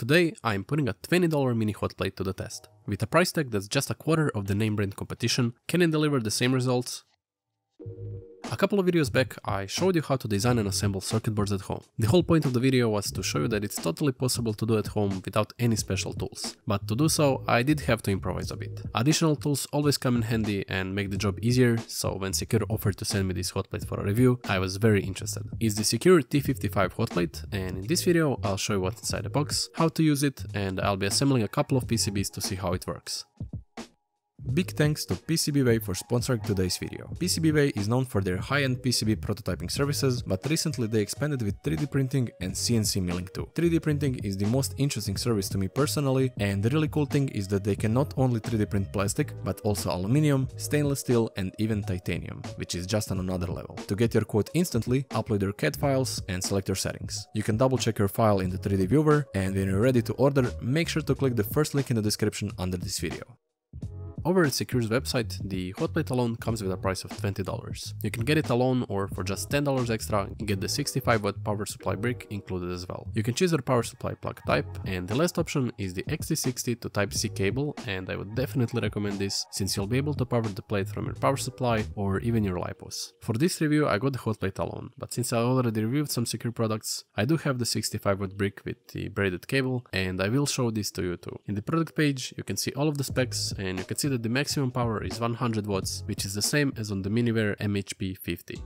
Today I'm putting a $20 mini hot plate to the test. With a price tag that's just a quarter of the name brand competition, can it deliver the same results? A couple of videos back I showed you how to design and assemble circuit boards at home. The whole point of the video was to show you that it's totally possible to do at home without any special tools. But to do so, I did have to improvise a bit. Additional tools always come in handy and make the job easier, so when Sequre offered to send me this hotplate for a review, I was very interested. It's the Sequre T55 hotplate, and in this video I'll show you what's inside the box, how to use it, and I'll be assembling a couple of PCBs to see how it works. Big thanks to PCBWay for sponsoring today's video. PCBWay is known for their high-end PCB prototyping services, but recently they expanded with 3D printing and CNC milling too. 3D printing is the most interesting service to me personally, and the really cool thing is that they can not only 3D print plastic, but also aluminium, stainless steel and even titanium, which is just on another level. To get your quote instantly, upload your CAD files and select your settings. You can double check your file in the 3D viewer, and when you're ready to order, make sure to click the first link in the description under this video. Over at Sequre's website, the hotplate alone comes with a price of $20. You can get it alone or for just $10 extra, get the 65 watt power supply brick included as well. You can choose your power supply plug type and the last option is the XT60 to Type-C cable and I would definitely recommend this since you'll be able to power the plate from your power supply or even your LiPos. For this review I got the hotplate alone, but since I already reviewed some Secure products, I do have the 65 watt brick with the braided cable and I will show this to you too. In the product page you can see all of the specs and you can see that the maximum power is 100 watts, which is the same as on the Miniware MHP50.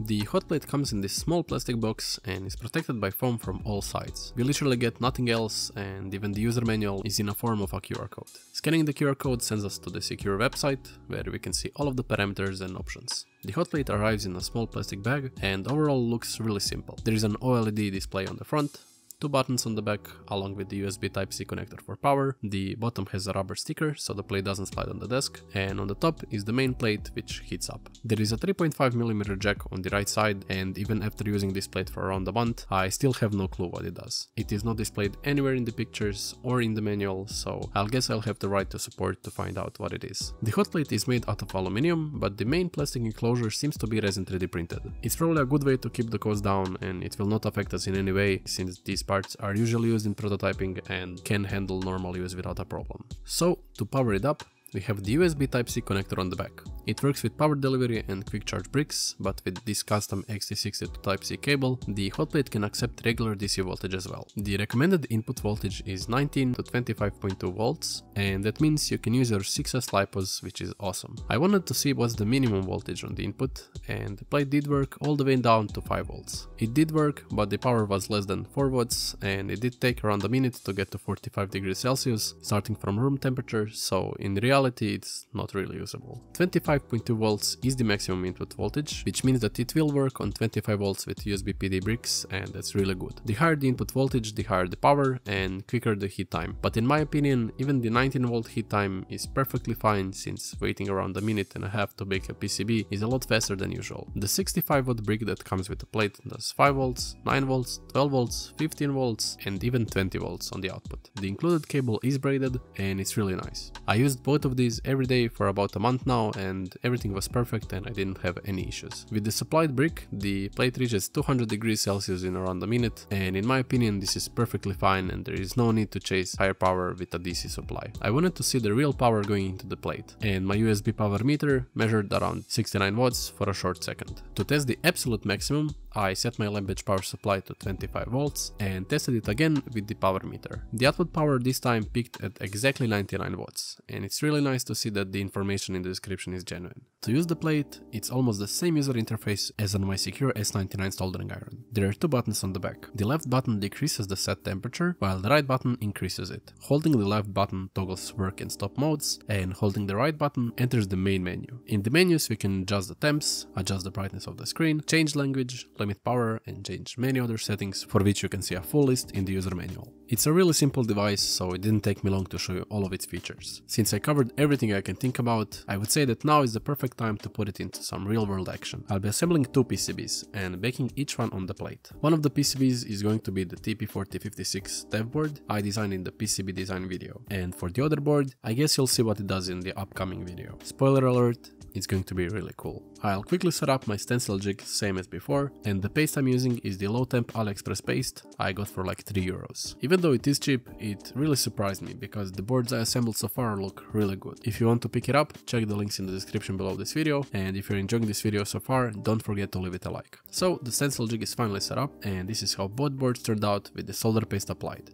The hotplate comes in this small plastic box and is protected by foam from all sides. We literally get nothing else and even the user manual is in a form of a QR code. Scanning the QR code sends us to the Sequre website where we can see all of the parameters and options. The hotplate arrives in a small plastic bag and overall looks really simple. There is an OLED display on the front, two buttons on the back along with the USB Type-C connector for power. The bottom has a rubber sticker so the plate doesn't slide on the desk and on the top is the main plate which heats up. There is a 3.5mm jack on the right side and even after using this plate for around a month I still have no clue what it does. It is not displayed anywhere in the pictures or in the manual so I'll guess I'll have to write to support to find out what it is. The hot plate is made out of aluminium but the main plastic enclosure seems to be resin 3D printed. It's probably a good way to keep the cost down and it will not affect us in any way since these parts are usually used in prototyping and can handle normal use without a problem. So, to power it up, we have the USB Type-C connector on the back. It works with power delivery and quick charge bricks, but with this custom XT60 to Type-C cable, the hotplate can accept regular DC voltage as well. The recommended input voltage is 19 to 25.2 volts, and that means you can use your 6S LiPos, which is awesome. I wanted to see what's the minimum voltage on the input, and the plate did work all the way down to 5 volts. It did work, but the power was less than 4 watts, and it did take around a minute to get to 45 degrees Celsius, starting from room temperature, so in reality it's not really usable. 25 5.2 volts is the maximum input voltage, which means that it will work on 25 volts with USB PD bricks and that's really good. The higher the input voltage, the higher the power and quicker the heat time. But in my opinion, even the 19 volt heat time is perfectly fine since waiting around a minute and a half to bake a PCB is a lot faster than usual. The 65 watt brick that comes with the plate does 5 volts, 9 volts, 12 volts, 15 volts and even 20 volts on the output. The included cable is braided and it's really nice. I used both of these every day for about a month now and and everything was perfect and I didn't have any issues. With the supplied brick, the plate reaches 200 degrees Celsius in around a minute and in my opinion this is perfectly fine and there is no need to chase higher power with a DC supply. I wanted to see the real power going into the plate and my USB power meter measured around 69 watts for a short second. To test the absolute maximum, I set my Lamp power supply to 25 volts and tested it again with the power meter. The output power this time peaked at exactly 99 watts and it's really nice to see that the information in the description is genuine. To use the plate, it's almost the same user interface as on my Sequre S99 soldering iron. There are two buttons on the back. The left button decreases the set temperature while the right button increases it. Holding the left button toggles work and stop modes and holding the right button enters the main menu. In the menus we can adjust the temps, adjust the brightness of the screen, change language, limit power and change many other settings for which you can see a full list in the user manual. It's a really simple device so it didn't take me long to show you all of its features. Since I covered everything I can think about, I would say that now is the perfect time to put it into some real world action. I'll be assembling two PCBs and baking each one on the plate. One of the PCBs is going to be the TP4056 dev board I designed in the PCB design video. And for the other board, I guess you'll see what it does in the upcoming video. Spoiler alert, it's going to be really cool. I'll quickly set up my stencil jig same as before, and the paste I'm using is the low temp AliExpress paste I got for like 3 euros. Even though it is cheap, it really surprised me because the boards I assembled so far look really good. If you want to pick it up, check the links in the description below this video, and if you're enjoying this video so far, don't forget to leave it a like. So the stencil jig is finally set up, and this is how both boards turned out with the solder paste applied.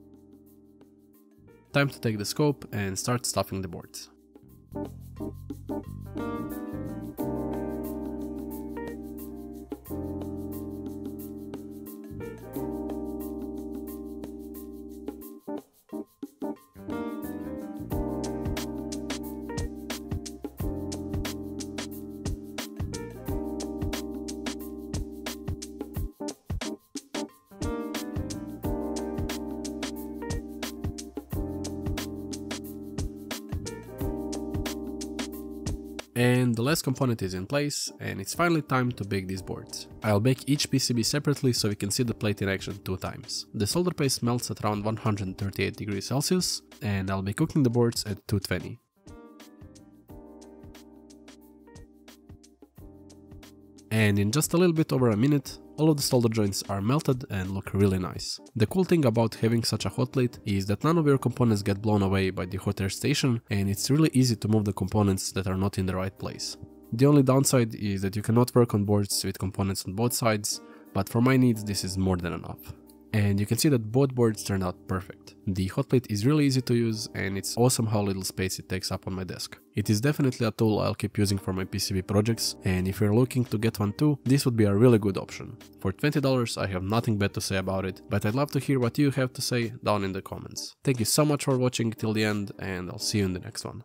Time to take the scope and start stuffing the boards. Thank you. And the last component is in place, and it's finally time to bake these boards. I'll bake each PCB separately so we can see the plate in action two times. The solder paste melts at around 138 degrees Celsius, and I'll be cooking the boards at 220. And in just a little bit over a minute, all of the solder joints are melted and look really nice. The cool thing about having such a hot plate is that none of your components get blown away by the hot air station and it's really easy to move the components that are not in the right place. The only downside is that you cannot work on boards with components on both sides, but for my needs this is more than enough and you can see that both boards turned out perfect. The hotplate is really easy to use and it's awesome how little space it takes up on my desk. It is definitely a tool I'll keep using for my PCB projects and if you're looking to get one too, this would be a really good option. For $20 I have nothing bad to say about it, but I'd love to hear what you have to say down in the comments. Thank you so much for watching till the end and I'll see you in the next one.